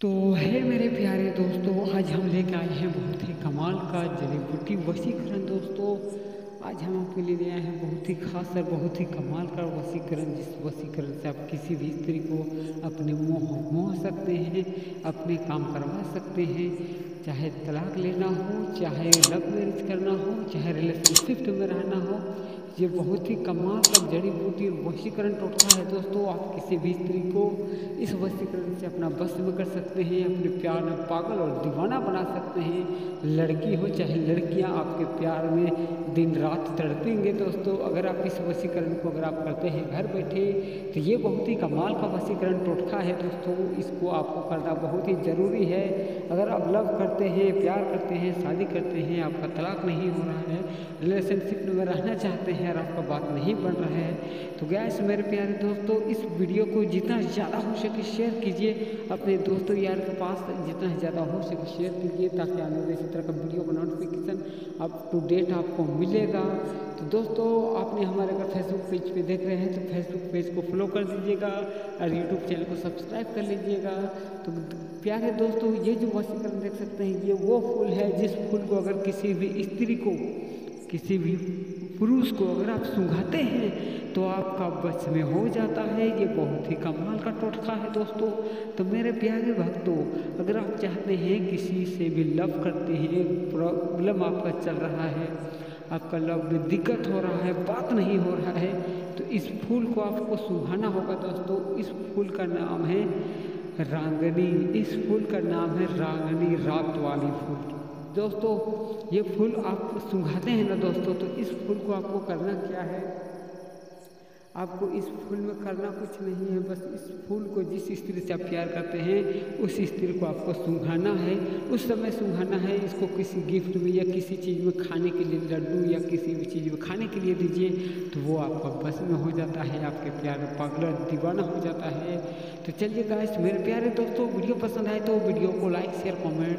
तो है मेरे प्यारे दोस्तों, आज हम लेके आए हैं बहुत ही कमाल का जड़ी बूटी वसीकरण दोस्तों, आज हम आपके लिए ले आए हैं बहुत ही खास और बहुत ही कमाल का वसीकरण, जिस वसीकरण से आप किसी भी स्त्री को अपने मोह मोह सकते हैं, अपने काम करवा सकते हैं, चाहे तलाक लेना हो, चाहे लव मैरिज करना हो, चाहे रिलेशनशिप में रहना हो। ये बहुत ही कमाल का जड़ी बूटी वशीकरण टोटका है दोस्तों। आप किसी भी स्त्री को इस वशीकरण से अपना बस में कर सकते हैं, अपने प्यार में पागल और दीवाना बना सकते हैं। लड़की हो चाहे लड़कियाँ, आपके प्यार में दिन रात तड़पेंगे दोस्तों। अगर आप इस वशीकरण को अगर आप करते हैं घर बैठे तो ये बहुत ही कमाल का वशीकरण टोटका है दोस्तों। इसको आपको करना बहुत ही ज़रूरी है। अगर आप लव करते हैं, प्यार करते हैं, शादी करते हैं, आपका तलाक नहीं हो रहा है रिलेशनशिप में रहना चाहते हैं और आपका बात नहीं बन रहा है तो गैस मेरे प्यारे दोस्तों, इस वीडियो को जितना ज़्यादा हो सके शेयर कीजिए, अपने दोस्तों यार के पास जितना ज़्यादा हो सके शेयर कीजिए, ताकि आने वाले इसी तरह का वीडियो का नोटिफिकेशन अप टू डेट आपको मिलेगा। तो दोस्तों, आपने हमारे अगर फेसबुक पेज पे देख रहे हैं तो फेसबुक पेज को फॉलो कर दीजिएगा और यूट्यूब चैनल को सब्सक्राइब कर लीजिएगा। तो प्यारे दोस्तों, ये जो वशीकरण देख सकते हैं, ये वो फूल है जिस फूल को अगर किसी भी स्त्री को किसी भी पुरुष को अगर आप सुंघाते हैं तो आपका बस में हो जाता है ये बहुत ही कमाल का टोटका है दोस्तों। तो मेरे प्यारे भक्तों, अगर आप चाहते हैं किसी से भी लव करते हैं, प्रॉब्लम आपका चल रहा है, आपका लव में दिक्कत हो रहा है, बात नहीं हो रहा है तो इस फूल को आपको सुहाना होगा दोस्तों। इस फूल का नाम है रांगनी, इस फूल का नाम है रांगनी रात वाली फूल। दोस्तों, ये फूल आप सुंघाते हैं ना दोस्तों तो इस फूल को आपको करना क्या है? आपको इस फूल में करना कुछ नहीं है, बस इस फूल को जिस स्त्री से आप प्यार करते हैं, उस स्त्री को आपको सुंघाना है। उस समय सुंघाना है, इसको किसी गिफ्ट में या किसी चीज़ में खाने के लिए लड्डू या किसी भी चीज़ में खाने के लिए दीजिए तो वो आपका बस में हो जाता है, आपके प्यार में पागल दीवाना हो जाता है। तो चलिए गाइस मेरे प्यारे दोस्तों, वीडियो पसंद आए तो वीडियो को लाइक शेयर कॉमेंट